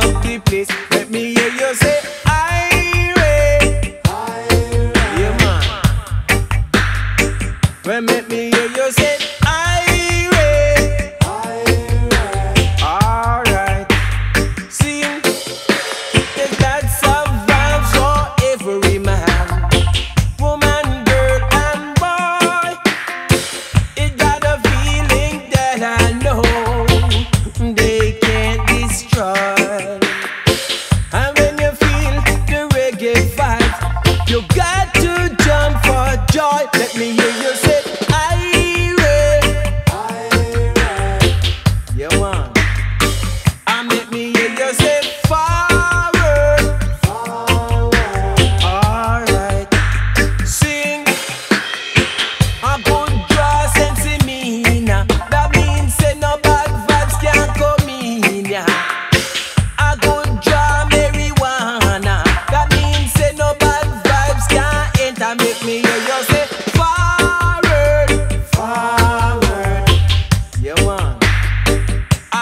up the place. Let me hear you say, Ire. Yeah, man. Well, let me hear you say,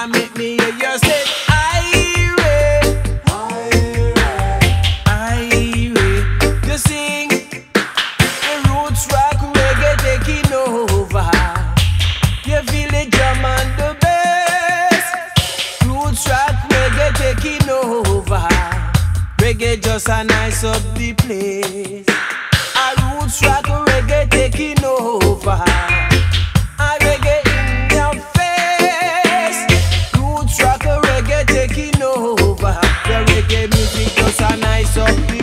I make me hear you say Ire, Ire, Ire. You sing the roots rock reggae taking over. You feel the drum and the bass. Roots rock reggae taking over. Reggae just a nice up the place. A roots rock reggae taking over. A reggae so be